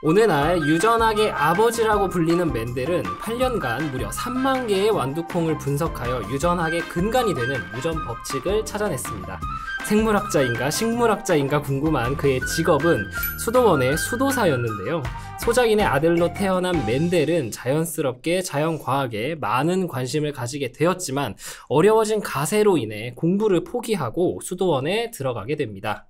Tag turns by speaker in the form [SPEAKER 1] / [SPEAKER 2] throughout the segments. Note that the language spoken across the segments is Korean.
[SPEAKER 1] 오늘날 유전학의 아버지라고 불리는 멘델은 8년간 무려 3만 개의 완두콩을 분석하여 유전학의 근간이 되는 유전 법칙을 찾아냈습니다. 생물학자인가 식물학자인가 궁금한 그의 직업은 수도원의 수도사였는데요. 소작인의 아들로 태어난 멘델은 자연스럽게 자연과학에 많은 관심을 가지게 되었지만 어려워진 가세로 인해 공부를 포기하고 수도원에 들어가게 됩니다.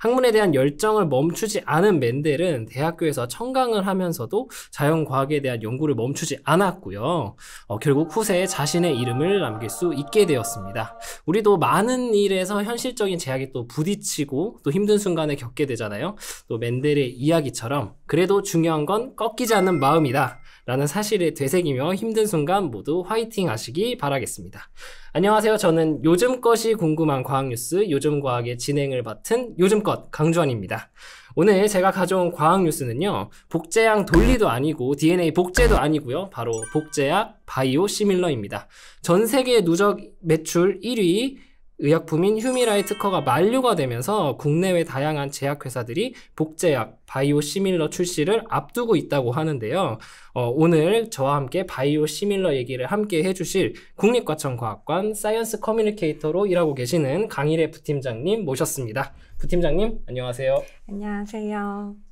[SPEAKER 1] 학문에 대한 열정을 멈추지 않은 멘델은 대학교에서 청강을 하면서도 자연과학에 대한 연구를 멈추지 않았고요. 어, 결국 후세에 자신의 이름을 남길 수 있게 되었습니다. 우리도 많은 일에서 현실적인 제약에 또 부딪히고 또 힘든 순간을 겪게 되잖아요. 또 멘델의 이야기처럼 그래도 중요한 건 꺾이지 않는 마음이다. 라는 사실을 되새기며 힘든 순간 모두 화이팅 하시기 바라겠습니다. 안녕하세요. 저는 요즘 것이 궁금한 과학뉴스 요즘 과학의 진행을 맡은 요즘 것 강주환입니다. 오늘 제가 가져온 과학 뉴스는요. 복제양 돌리도 아니고 DNA 복제도 아니고요. 바로 복제약 바이오 시밀러입니다. 전 세계 누적 매출 1위 의약품인 휴미라의 특허가 만료가 되면서 국내외 다양한 제약회사들이 복제약 바이오 시밀러 출시를 앞두고 있다고 하는데요. 어, 오늘 저와 함께 바이오 similar 얘기를 함께 해주실 국립과천과학관 science communicator로 일하고 계시는 강일의 부팀장님 모셨습니다. 부팀장님 안녕하세요.
[SPEAKER 2] 안녕하세요.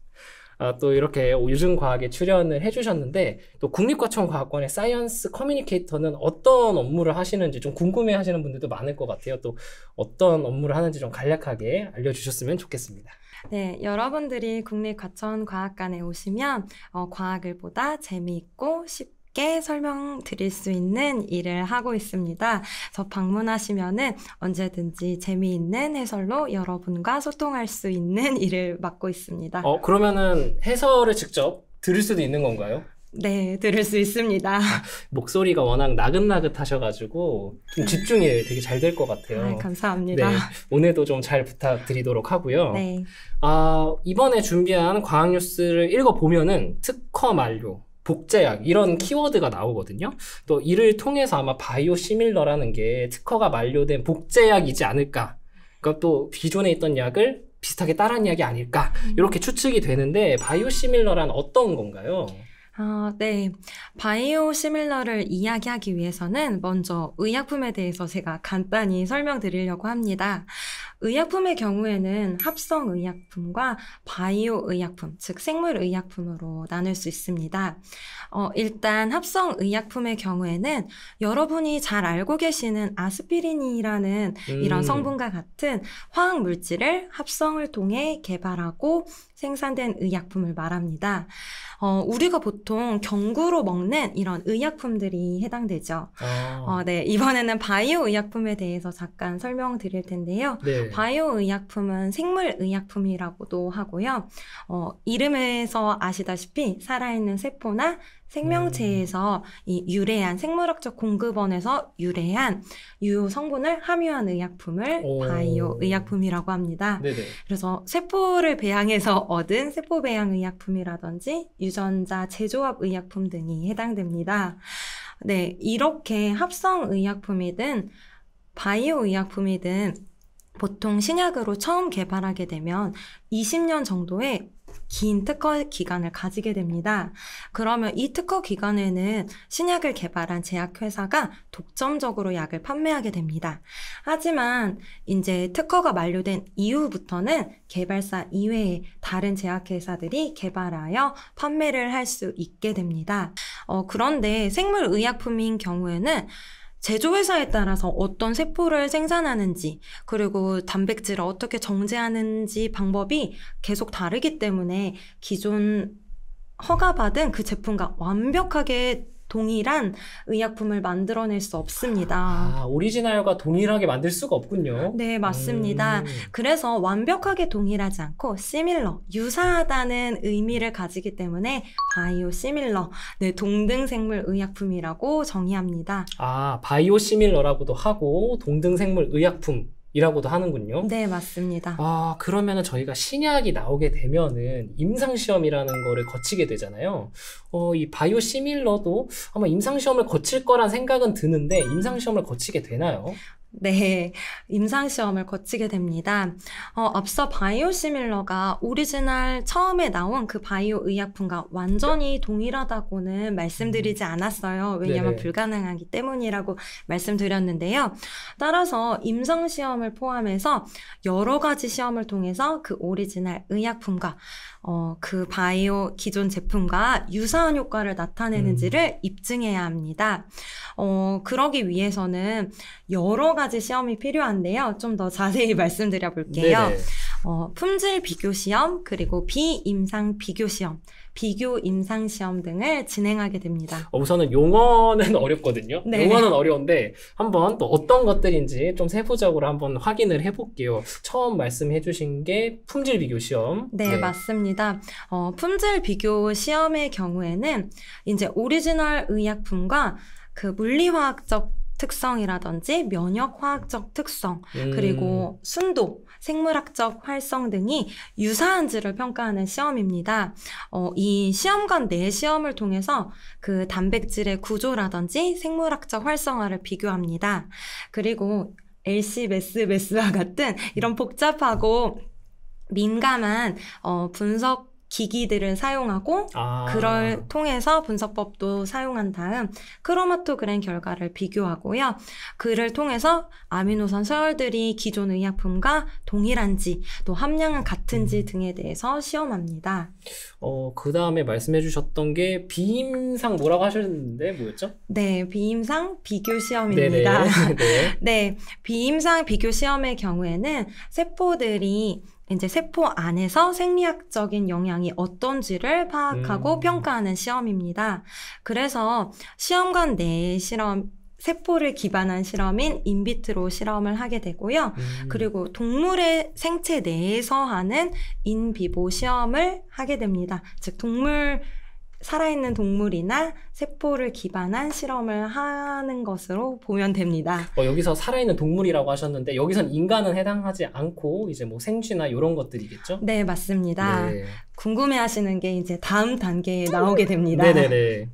[SPEAKER 1] 아, 또 이렇게 요즘 과학에 출연을 해주셨는데 또 국립과천과학관의 science communicator는 어떤 업무를 하시는지 좀 궁금해 하시는 분들도 많을 것 같아요. 또 어떤 업무를 하는지 좀 간략하게 알려주셨으면 좋겠습니다.
[SPEAKER 2] 네, 여러분들이 국립과천과학관에 오시면 어, 과학을 보다 재미있고 쉽 쉽게 설명드릴 수 있는 일을 하고 있습니다. 저 방문하시면은 언제든지 재미있는 해설로 여러분과 소통할 수 있는 일을 맡고 있습니다.
[SPEAKER 1] 어, 그러면은 해설을 직접 들을 수도 있는 건가요?
[SPEAKER 2] 네, 들을 수 있습니다. 아,
[SPEAKER 1] 목소리가 워낙 나긋나긋 하셔가지고 좀 집중이 되게 잘 될 것 같아요.
[SPEAKER 2] 아, 감사합니다.
[SPEAKER 1] 네, 오늘도 좀 잘 부탁드리도록 하고요. 네. 아, 이번에 준비한 과학 뉴스를 읽어보면은 특허 만료, 복제약 이런 키워드가 나오거든요. 또 이를 통해서 아마 바이오 시밀러라는 게 특허가 만료된 복제약이지 않을까. 그러니까 또 기존에 있던 약을 비슷하게 따라한 약이 아닐까. 음. 이렇게 추측이 되는데 바이오 시밀러란 어떤 건가요?
[SPEAKER 2] 아, 네. 바이오 시밀러를 이야기하기 위해서는 먼저 의약품에 대해서 제가 간단히 설명드리려고 합니다. 의약품의 경우에는 합성 의약품과 바이오 의약품, 즉 생물 의약품으로 나눌 수 있습니다. 어, 일단 합성 의약품의 경우에는 여러분이 잘 알고 계시는 아스피린이라는 음. 이런 성분과 같은 화학 물질을 합성을 통해 개발하고 생산된 의약품을 말합니다. 어, 우리가 보통 경구로 먹는 이런 의약품들이 해당되죠. 아. 어, 네. 이번에는 바이오 의약품에 대해서 잠깐 설명드릴 텐데요. 네. 바이오 의약품은 생물 의약품이라고도 하고요. 어, 이름에서 아시다시피 살아있는 세포나 생명체에서 이 유래한 생물학적 공급원에서 유래한 유효 성분을 함유한 의약품을 오. 바이오 의약품이라고 합니다. 네네. 그래서 세포를 배양해서 얻은 세포 배양 의약품이라든지 유전자 재조합 의약품 등이 해당됩니다. 네, 이렇게 합성 의약품이든 바이오 의약품이든 보통 신약으로 처음 개발하게 되면 20년 정도의 긴 특허 기간을 가지게 됩니다. 그러면 이 특허 기간에는 신약을 개발한 제약회사가 독점적으로 약을 판매하게 됩니다. 하지만 이제 특허가 만료된 이후부터는 개발사 이외의 다른 제약회사들이 개발하여 판매를 할 수 있게 됩니다. 어, 그런데 생물의약품인 경우에는 제조회사에 따라서 어떤 세포를 생산하는지, 그리고 단백질을 어떻게 정제하는지 방법이 계속 다르기 때문에 기존 허가받은 그 제품과 완벽하게 동일한 의약품을 만들어낼 수 없습니다.
[SPEAKER 1] 아, 오리지널과 동일하게 만들 수가 없군요.
[SPEAKER 2] 네, 맞습니다. 음. 그래서 완벽하게 동일하지 않고 시밀러, 유사하다는 의미를 가지기 때문에 바이오 similar, 네, 동등 생물 의약품이라고 정의합니다.
[SPEAKER 1] 아, 바이오 similar라고도 하고 동등 생물 의약품 이라고도 하는군요.
[SPEAKER 2] 네, 맞습니다.
[SPEAKER 1] 아, 그러면은 저희가 신약이 나오게 되면은 임상시험이라는 거를 거치게 되잖아요. 어, 이 바이오 similar도 아마 임상시험을 거칠 거란 생각은 드는데 임상시험을 거치게 되나요?
[SPEAKER 2] 네, 임상시험을 거치게 됩니다. 어, 앞서 바이오similar가 오리지널 처음에 나온 그 바이오 의약품과 완전히 동일하다고는 말씀드리지 않았어요. 왜냐하면
[SPEAKER 1] 네네.
[SPEAKER 2] 불가능하기 때문이라고 말씀드렸는데요. 따라서 임상시험을 포함해서 여러 가지 시험을 통해서 그 오리지널 의약품과 어, 그 바이오 기존 제품과 유사한 효과를 나타내는지를 입증해야 합니다. 어, 그러기 위해서는 여러 가지 시험이 필요한데요. 좀 더 자세히 말씀드려 볼게요. 어, 품질 비교 시험, 그리고 비임상 비교 시험, 비교 임상 시험 등을 진행하게 됩니다.
[SPEAKER 1] 어, 우선은 용어는 어렵거든요.
[SPEAKER 2] 네.
[SPEAKER 1] 용어는 어려운데 한번 또 어떤 것들인지 좀 세부적으로 한번 확인을 해볼게요. 처음 말씀해주신 게 품질 비교 시험.
[SPEAKER 2] 네, 맞습니다. 어, 품질 비교 시험의 경우에는 이제 오리지널 의약품과 그 물리화학적 특성이라든지 면역 화학적 특성,
[SPEAKER 1] 음,
[SPEAKER 2] 그리고 순도, 생물학적 활성 등이 유사한지를 평가하는 시험입니다. 어, 이 시험관 내 시험을 통해서 그 단백질의 구조라든지 생물학적 활성화를 비교합니다. 그리고 LC 메스 메스와 같은 이런 복잡하고 민감한 어, 분석 기기들을 사용하고
[SPEAKER 1] 아,
[SPEAKER 2] 그걸 통해서 분석법도 사용한 다음 크로마토그램 결과를 비교하고요. 그를 통해서 아미노산 서열들이 기존 의약품과 동일한지 또 함량은 같은지
[SPEAKER 1] 음.
[SPEAKER 2] 등에 대해서 시험합니다.
[SPEAKER 1] 어, 그 다음에 말씀해 주셨던 게 비임상 뭐라고 하셨는데 뭐였죠?
[SPEAKER 2] 네, 비임상 비교 시험입니다.
[SPEAKER 1] 네네. 네.
[SPEAKER 2] 네, 비임상 비교 시험의 경우에는 세포들이 이제 세포 안에서 생리학적인 영향이 어떤지를 파악하고
[SPEAKER 1] 음.
[SPEAKER 2] 평가하는 시험입니다. 그래서 시험관 내 실험, 세포를 기반한 실험인 인비트로 실험을 하게 되고요.
[SPEAKER 1] 음,
[SPEAKER 2] 그리고 동물의 생체 내에서 하는 인비보 시험을 하게 됩니다. 즉, 동물, 살아있는 동물이나 세포를 기반한 실험을 하는 것으로 보면 됩니다.
[SPEAKER 1] 어, 여기서 살아있는 동물이라고 하셨는데 여기선 인간은 해당하지 않고 이제 뭐 생쥐나 이런 것들이겠죠?
[SPEAKER 2] 네, 맞습니다.
[SPEAKER 1] 네.
[SPEAKER 2] 궁금해 하시는 게 이제 다음 단계에 나오게 됩니다.
[SPEAKER 1] 네네네.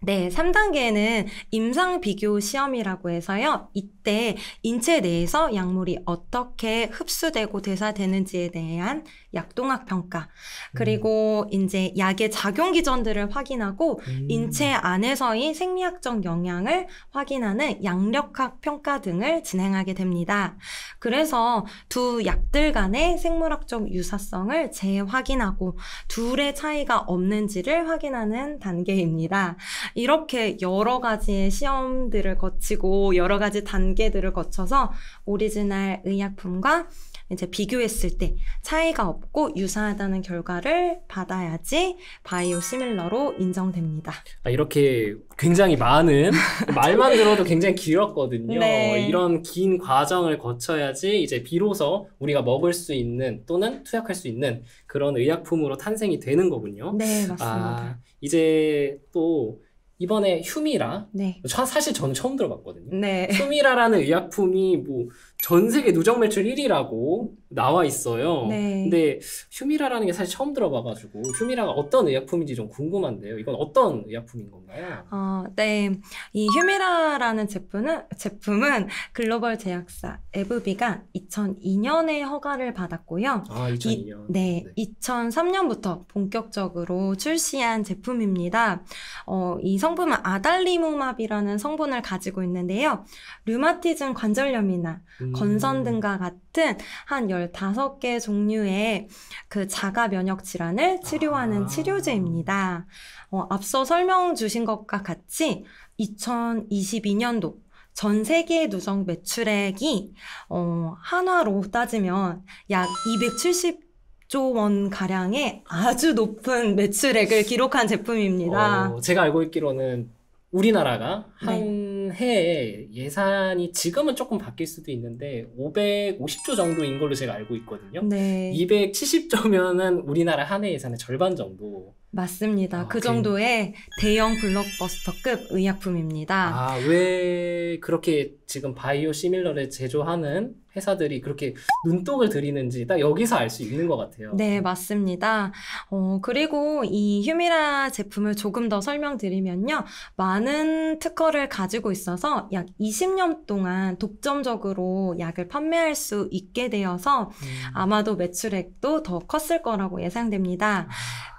[SPEAKER 2] 네, 3단계는 임상 비교 시험이라고 해서요. 이 때 인체 내에서 약물이 어떻게 흡수되고 대사되는지에 대한 약동학 평가, 그리고 이제 약의 작용 기전들을 확인하고
[SPEAKER 1] 음.
[SPEAKER 2] 인체 안에서의 생리학적 영향을 확인하는 양력학 평가 등을 진행하게 됩니다. 그래서 두 약들 간의 생물학적 유사성을 재확인하고 둘의 차이가 없는지를 확인하는 단계입니다. 이렇게 여러 가지의 시험들을 거치고 여러 가지 단계 들을 거쳐서 오리지널 의약품과 이제 비교했을 때 차이가 없고 유사하다는 결과를 받아야지 바이오 similar로 인정됩니다.
[SPEAKER 1] 아, 이렇게 굉장히 많은 말만 들어도 굉장히 길었거든요.
[SPEAKER 2] 네.
[SPEAKER 1] 이런 긴 과정을 거쳐야지 이제 비로소 우리가 먹을 수 있는 또는 투약할 수 있는 그런 의약품으로 탄생이 되는 거군요.
[SPEAKER 2] 네, 맞습니다.
[SPEAKER 1] 아, 이제 또 이번에 휴미라
[SPEAKER 2] 네.
[SPEAKER 1] 차- 사실 저는 처음 들어봤거든요.
[SPEAKER 2] 네.
[SPEAKER 1] 휴미라라는 의약품이 뭐 전 세계 누적 매출 1위라고 나와 있어요.
[SPEAKER 2] 네.
[SPEAKER 1] 근데 휴미라라는 게 사실 처음 들어봐가지고 휴미라가 어떤 의약품인지 좀 궁금한데요. 이건 어떤 의약품인 건가요?
[SPEAKER 2] 어, 네. 이 휴미라라는 제품은, 제품은 글로벌 제약사 에브비가 2002년에 허가를 받았고요.
[SPEAKER 1] 아, 2002년.
[SPEAKER 2] 네, 2003년부터 본격적으로 출시한 제품입니다. 어, 이 성분은 아달리무맙이라는 성분을 가지고 있는데요. 류마티즘 관절염이나
[SPEAKER 1] 음.
[SPEAKER 2] 건선 등과 같은 한 15개 종류의 그 자가 면역 질환을 치료하는
[SPEAKER 1] 아.
[SPEAKER 2] 치료제입니다. 어, 앞서 설명 주신 것과 같이 2022년도 전 세계 누적 매출액이 어, 한화로 따지면 약 270 조 원 가량의 아주 높은 매출액을 기록한 제품입니다.
[SPEAKER 1] 어, 제가 알고 있기로는 우리나라가
[SPEAKER 2] 네.
[SPEAKER 1] 한 해에 예산이 지금은 조금 바뀔 수도 있는데 550조 정도인 걸로 제가 알고 있거든요.
[SPEAKER 2] 네,
[SPEAKER 1] 270조면은 우리나라 한 해 예산의 절반 정도.
[SPEAKER 2] 맞습니다.
[SPEAKER 1] 아,
[SPEAKER 2] 그
[SPEAKER 1] 그-
[SPEAKER 2] 정도의 대형 블록버스터급 의약품입니다.
[SPEAKER 1] 아, 왜 그렇게 지금 바이오 시밀러를 제조하는 회사들이 그렇게 눈독을 들이는지 딱 여기서 알 수 있는 것 같아요.
[SPEAKER 2] 네, 맞습니다. 어, 그리고 이 휴미라 제품을 조금 더 설명드리면요. 많은 특허를 가지고 있어서 약 20년 동안 독점적으로 약을 판매할 수 있게 되어서
[SPEAKER 1] 음.
[SPEAKER 2] 아마도 매출액도 더 컸을 거라고 예상됩니다.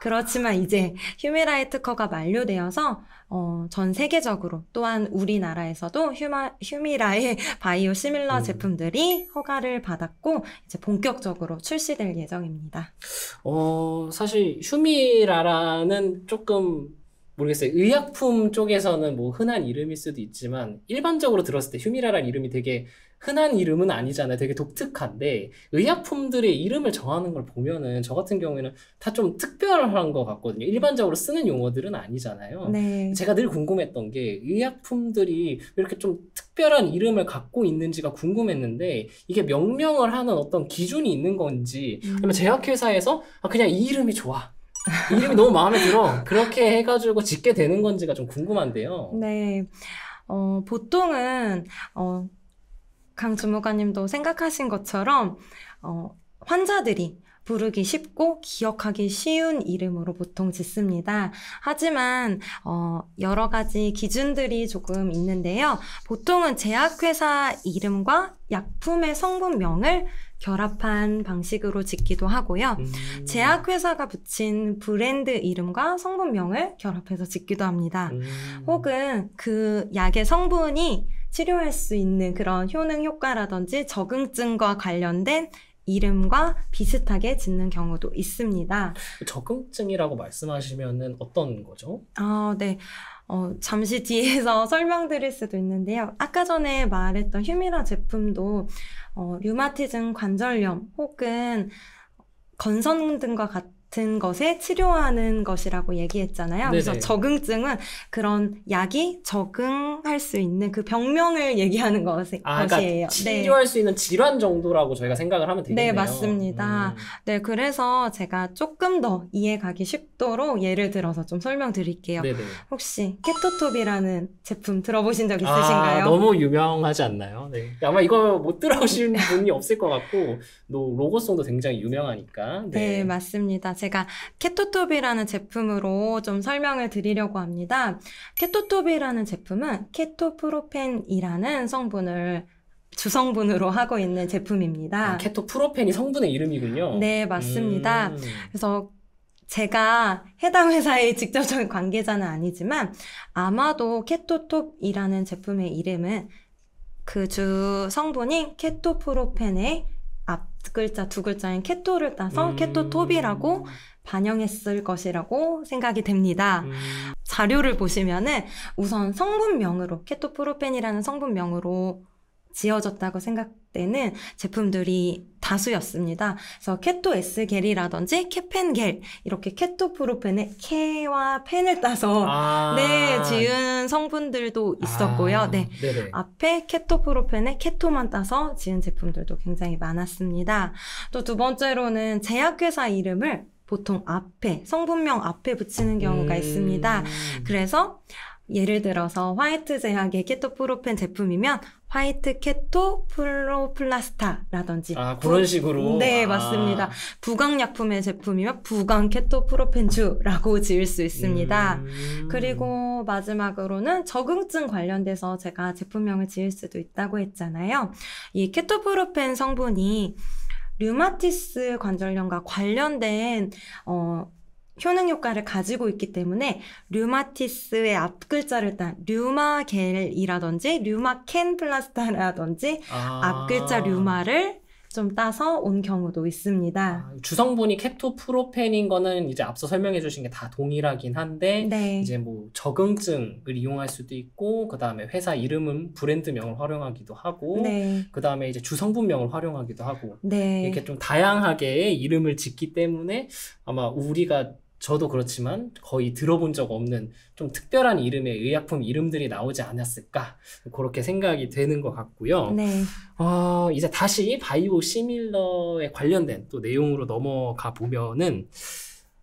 [SPEAKER 2] 그렇지만 이제 휴미라의 특허가 만료되어서 어, 전 세계적으로 또한 우리나라에서도 휴마, 휴미라의 바이오 시밀러
[SPEAKER 1] 음.
[SPEAKER 2] 제품들이 허가를 받았고 이제 본격적으로 출시될 예정입니다.
[SPEAKER 1] 어, 사실 휴미라라는 조금 모르겠어요. 의약품 쪽에서는 뭐 흔한 이름일 수도 있지만 일반적으로 들었을 때 휴미라라는 이름이 되게 흔한 이름은 아니잖아요. 되게 독특한데 의약품들의 이름을 정하는 걸 보면은 저 같은 경우에는 다 좀 특별한 것 같거든요. 일반적으로 쓰는 용어들은 아니잖아요.
[SPEAKER 2] 네.
[SPEAKER 1] 제가 늘 궁금했던 게 의약품들이 왜 이렇게 좀 특별한 이름을 갖고 있는지가 궁금했는데 이게 명명을 하는 어떤 기준이 있는 건지
[SPEAKER 2] 음.
[SPEAKER 1] 아니면 제약회사에서 아, 그냥 이 이름이 좋아. 이 이름이 너무 마음에 들어. 그렇게 해가지고 짓게 되는 건지가 좀 궁금한데요.
[SPEAKER 2] 네. 어, 보통은, 어, 강 주무관님도 생각하신 것처럼, 어, 환자들이 부르기 쉽고 기억하기 쉬운 이름으로 보통 짓습니다. 하지만, 어, 여러 가지 기준들이 조금 있는데요. 보통은 제약회사 이름과 약품의 성분명을 결합한 방식으로 짓기도 하고요.
[SPEAKER 1] 음.
[SPEAKER 2] 제약회사가 붙인 브랜드 이름과 성분명을 결합해서 짓기도 합니다.
[SPEAKER 1] 음.
[SPEAKER 2] 혹은 그 약의 성분이 치료할 수 있는 그런 효능 효과라든지 적응증과 관련된 이름과 비슷하게 짓는 경우도 있습니다.
[SPEAKER 1] 적응증이라고 말씀하시면은 어떤 거죠?
[SPEAKER 2] 아, 네. 어, 잠시 뒤에서 설명드릴 수도 있는데요. 아까 전에 말했던 휴미라 제품도 어, 류마티즘 관절염 혹은 건선 등과 같은 것에 치료하는 것이라고 얘기했잖아요. 그래서
[SPEAKER 1] 네네.
[SPEAKER 2] 적응증은 그런 약이 적응할 수 있는 그 병명을 얘기하는 것이,
[SPEAKER 1] 아,
[SPEAKER 2] 것이에요.
[SPEAKER 1] 그러니까 치료할 수 있는 질환 정도라고 저희가 생각을 하면 되겠네요.
[SPEAKER 2] 네, 맞습니다.
[SPEAKER 1] 음.
[SPEAKER 2] 네, 그래서 제가 조금 더 이해가기 쉽도록 예를 들어서 좀 설명드릴게요.
[SPEAKER 1] 네네.
[SPEAKER 2] 혹시 케토톱이라는 제품 들어보신 적 있으신가요?
[SPEAKER 1] 아, 너무 유명하지 않나요? 네. 아마 이거 못 들어보신 분이 없을 것 같고, 또 로고송도 굉장히 유명하니까.
[SPEAKER 2] 네, 맞습니다. 제가 케토톱이라는 제품으로 좀 설명을 드리려고 합니다. 케토톱이라는 제품은 케토프로펜이라는 성분을 주성분으로 하고 있는 제품입니다.
[SPEAKER 1] 아, 케토프로펜이 성분의 이름이군요.
[SPEAKER 2] 네, 맞습니다.
[SPEAKER 1] 음.
[SPEAKER 2] 그래서 제가 해당 회사의 직접적인 관계자는 아니지만 아마도 케토톱이라는 제품의 이름은 그 주 성분인 케토프로펜의 앞 글자 두 글자인 케토를 따서
[SPEAKER 1] 음.
[SPEAKER 2] 케토톱이라고 반영했을 것이라고 생각이 됩니다.
[SPEAKER 1] 음.
[SPEAKER 2] 자료를 보시면은 우선 성분명으로 케토프로펜이라는 성분명으로 지어졌다고 생각 되는 제품들이 다수였습니다. 그래서 케토 S겔이라든지 케펜 겔 이렇게 케토 프로펜에 케와 펜을 따서
[SPEAKER 1] 아.
[SPEAKER 2] 네 지은 성분들도 있었고요.
[SPEAKER 1] 아,
[SPEAKER 2] 네
[SPEAKER 1] 네네.
[SPEAKER 2] 앞에 케토 프로펜에 케토만 따서 지은 제품들도 굉장히 많았습니다. 또 두 번째로는 제약회사 이름을 보통 앞에 성분명 앞에 붙이는 경우가
[SPEAKER 1] 음.
[SPEAKER 2] 있습니다. 그래서 예를 들어서 화이트 제약의 케토프로펜 제품이면 화이트 케토프로펜 플라스타라든지
[SPEAKER 1] 아, 그런 식으로.
[SPEAKER 2] 네,
[SPEAKER 1] 아.
[SPEAKER 2] 맞습니다. 부광약품의 제품이면 부광 케토 프로펜주라고 지을 수 있습니다.
[SPEAKER 1] 음.
[SPEAKER 2] 그리고 마지막으로는 적응증 관련돼서 제가 제품명을 지을 수도 있다고 했잖아요. 이 케토 프로펜 성분이 류마티스 관절염과 관련된 어, 효능 효과를 가지고 있기 때문에 류마티스의 앞 글자를 딴 류마겔이라든지 류마켄 플라스타라든지
[SPEAKER 1] 아.
[SPEAKER 2] 앞 글자 류마를 좀 따서 온 경우도 있습니다.
[SPEAKER 1] 아, 주성분이 케토프로펜인 거는 이제 앞서 설명해 주신 게 다 동일하긴 한데
[SPEAKER 2] 네.
[SPEAKER 1] 이제 뭐 적응증을 이용할 수도 있고 그 다음에 회사 이름은 브랜드명을 활용하기도 하고
[SPEAKER 2] 네.
[SPEAKER 1] 그 다음에 이제 주성분명을 활용하기도 하고
[SPEAKER 2] 네.
[SPEAKER 1] 이렇게 좀 다양하게 이름을 짓기 때문에 아마 우리가 저도 그렇지만 거의 들어본 적 없는 좀 특별한 이름의 의약품 이름들이 나오지 않았을까 그렇게 생각이 되는 것 같고요.
[SPEAKER 2] 네.
[SPEAKER 1] 어, 이제 다시 바이오 similar에 관련된 또 내용으로 넘어가 보면은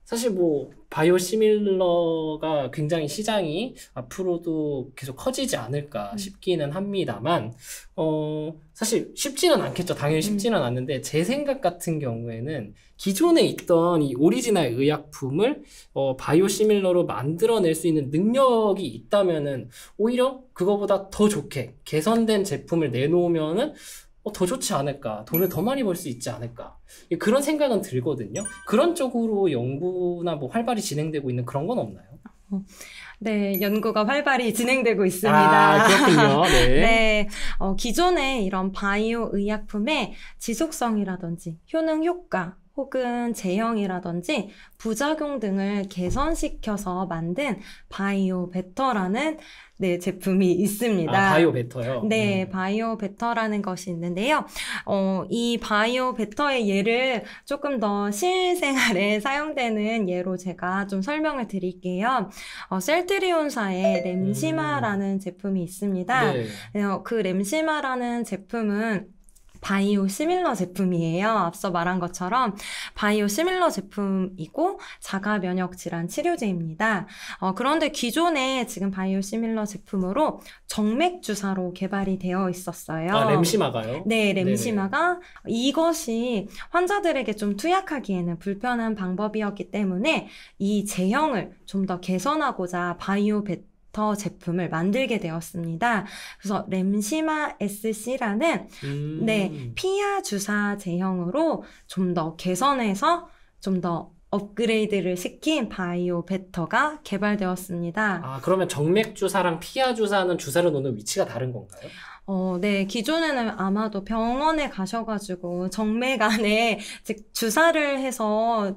[SPEAKER 1] 사실 뭐 바이오 similar가 굉장히 시장이 앞으로도 계속 커지지 않을까
[SPEAKER 2] 음.
[SPEAKER 1] 싶기는 합니다만 어 사실 쉽지는 않겠죠. 당연히 쉽지는 않는데 제 생각 같은 경우에는 기존에 있던 이 오리지널 의약품을 어 바이오 시밀러로 만들어낼 수 있는 능력이 있다면은 오히려 그거보다 더 좋게 개선된 제품을 내놓으면은 어, 더 좋지 않을까, 돈을 더 많이 벌 수 있지 않을까, 예, 그런 생각은 들거든요. 그런 쪽으로 연구나 뭐 활발히 진행되고 있는 그런 건 없나요?
[SPEAKER 2] 네, 연구가 활발히 진행되고 있습니다.
[SPEAKER 1] 아, 그렇군요. 네.
[SPEAKER 2] 네, 어, 기존의 이런 바이오 의약품의 지속성이라든지 효능 효과 혹은 제형이라든지 부작용 등을 개선시켜서 만든 바이오 better라는 네, 제품이 있습니다.
[SPEAKER 1] 아, 바이오 better요?
[SPEAKER 2] 네,
[SPEAKER 1] 음.
[SPEAKER 2] 바이오 better라는 것이 있는데요. 어, 이 바이오 better의 예를 조금 더 실생활에 사용되는 예로 제가 좀 설명을 드릴게요. 어, 셀트리온사의 렘시마라는 제품이 있습니다.
[SPEAKER 1] 네.
[SPEAKER 2] 어, 그 렘시마라는 제품은 바이오 similar 제품이에요. 앞서 말한 것처럼 바이오 시밀러 제품이고 자가 면역 질환 치료제입니다. 어, 그런데 기존에 지금 바이오 시밀러 제품으로 정맥 주사로 개발이 되어 있었어요.
[SPEAKER 1] 아, 렘시마가요?
[SPEAKER 2] 네, 렘시마가 이것이 환자들에게 좀 투약하기에는 불편한 방법이었기 때문에 이 제형을 좀 더 개선하고자 바이오 베 터 제품을 만들게 되었습니다. 그래서 렘시마 SC라는
[SPEAKER 1] 음.
[SPEAKER 2] 네, 피하 주사 제형으로 좀 더 개선해서 좀더 업그레이드를 시킨 바이오 베터가 개발되었습니다.
[SPEAKER 1] 아, 그러면 정맥 주사랑 피하 주사는 주사를 놓는 위치가 다른 건가요?
[SPEAKER 2] 어, 네, 기존에는 아마도 병원에 가셔가지고 정맥 안에 즉 주사를 해서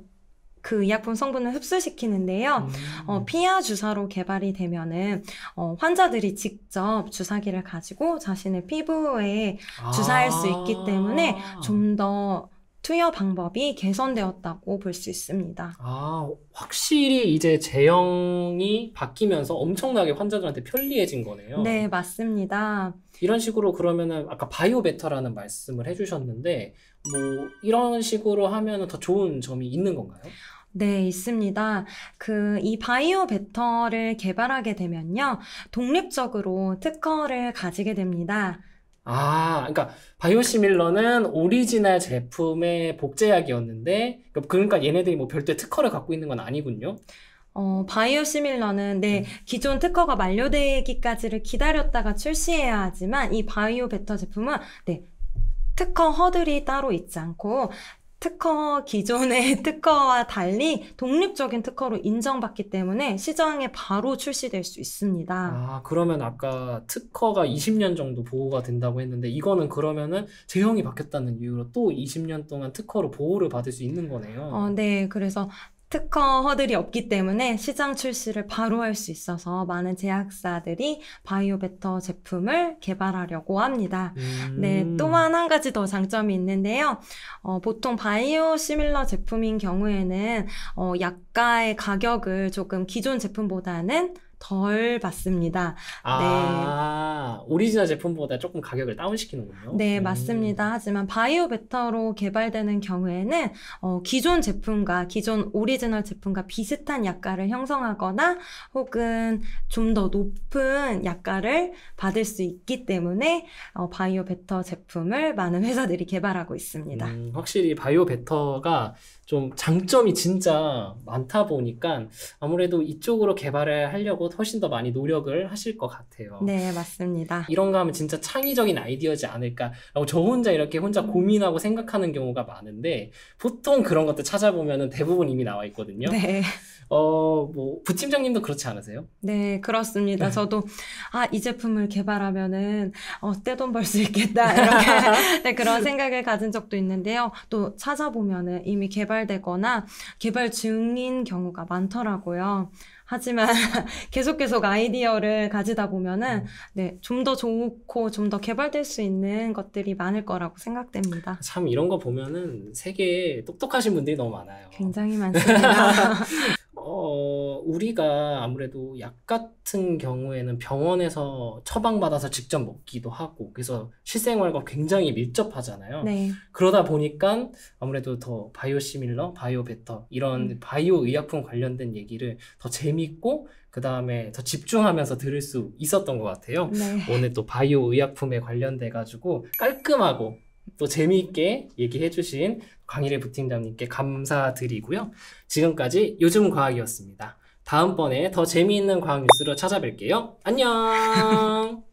[SPEAKER 2] 그 의약품 성분을 흡수시키는데요.
[SPEAKER 1] 음.
[SPEAKER 2] 어, 피하 주사로 개발이 되면은 어, 환자들이 직접 주사기를 가지고 자신의 피부에 주사할 수 있기 때문에
[SPEAKER 1] 아.
[SPEAKER 2] 좀더 투여 방법이 개선되었다고 볼 수 있습니다.
[SPEAKER 1] 아, 확실히 이제 제형이 바뀌면서 엄청나게 환자들한테 편리해진 거네요.
[SPEAKER 2] 네, 맞습니다.
[SPEAKER 1] 이런 식으로 그러면은 아까 바이오 베터라는 말씀을 해주셨는데 뭐 이런 식으로 하면은 더 좋은 점이 있는 건가요?
[SPEAKER 2] 네, 있습니다. 그, 이 바이오 베터를 개발하게 되면요, 독립적으로 특허를 가지게 됩니다.
[SPEAKER 1] 아, 그러니까 biosimilar는 오리지널 제품의 복제약이었는데 그러니까 얘네들이 뭐 별도의 특허를 갖고 있는 건 아니군요.
[SPEAKER 2] 어, biosimilar는 네, 기존 특허가 만료되기까지를 기다렸다가 출시해야 하지만 이 biobetter 제품은 네, 특허 허들이 따로 있지 않고 특허 기존의 특허와 달리 독립적인 특허로 인정받기 때문에 시장에 바로 출시될 수 있습니다.
[SPEAKER 1] 아, 그러면 아까 특허가 20년 정도 보호가 된다고 했는데 이거는 그러면은 제형이 바뀌었다는 이유로 또 20년 동안 특허로 보호를 받을 수 있는 거네요.
[SPEAKER 2] 어, 네, 그래서 특허 허들이 없기 때문에 시장 출시를 바로 할 수 있어서 많은 제약사들이 바이오 베터 제품을 개발하려고 합니다.
[SPEAKER 1] 음.
[SPEAKER 2] 네, 또한 한 가지 더 장점이 있는데요. 어, 보통 바이오 시밀러 제품인 경우에는 어, 약가의 가격을 조금 기존 제품보다는 덜 받습니다.
[SPEAKER 1] 아, 오리지널 제품보다 조금 가격을 다운시키는군요.
[SPEAKER 2] 네,
[SPEAKER 1] 음.
[SPEAKER 2] 맞습니다. 하지만 biobetter로 개발되는 경우에는 어, 기존 제품과 기존 오리지널 제품과 비슷한 약가를 형성하거나 혹은 좀 더 높은 약가를 받을 수 있기 때문에 어, biobetter 제품을 많은 회사들이 개발하고 있습니다.
[SPEAKER 1] 음, 확실히 biobetter가 좀 장점이 진짜 많다 보니까 아무래도 이쪽으로 개발을 하려고 훨씬 더 많이 노력을 하실 것 같아요.
[SPEAKER 2] 네, 맞습니다.
[SPEAKER 1] 이런 거 하면 진짜 창의적인 아이디어지 않을까라고 저 혼자 이렇게 혼자
[SPEAKER 2] 음.
[SPEAKER 1] 고민하고 생각하는 경우가 많은데 보통 그런 것들 찾아보면은 대부분 이미 나와 있거든요.
[SPEAKER 2] 네,
[SPEAKER 1] 어, 뭐 부팀장님도 그렇지 않으세요?
[SPEAKER 2] 네, 그렇습니다. 저도 아, 이 제품을 개발하면은 어, 떼돈 벌 수 있겠다 이렇게 네, 그런 생각을 가진 적도 있는데요. 또 찾아보면은 이미 개발 되거나 개발 중인 경우가 많더라고요. 하지만 계속 계속 아이디어를 가지다 보면은
[SPEAKER 1] 음.
[SPEAKER 2] 네, 좀 더 좋고 좀 더 개발될 수 있는 것들이 많을 거라고 생각됩니다.
[SPEAKER 1] 참 이런 거 보면은 세계에 똑똑하신 분들이 너무 많아요.
[SPEAKER 2] 굉장히 많습니다.
[SPEAKER 1] 어, 우리가 아무래도 약 같은 경우에는 병원에서 처방받아서 직접 먹기도 하고 그래서 실생활과 굉장히 밀접하잖아요.
[SPEAKER 2] 네.
[SPEAKER 1] 그러다 보니까 아무래도 더 바이오 시밀러, 바이오 베터 이런
[SPEAKER 2] 음.
[SPEAKER 1] 바이오 의약품 관련된 얘기를 더 재밌고 그 다음에 더 집중하면서 들을 수 있었던 것 같아요.
[SPEAKER 2] 네.
[SPEAKER 1] 오늘 또 바이오 의약품에 관련돼 가지고 깔끔하고 또 재미있게 얘기해 주신 강일의 부팀장님께 감사드리고요. 지금까지 요즘 과학이었습니다. 다음번에 더 재미있는 과학 뉴스로 찾아뵐게요. 안녕.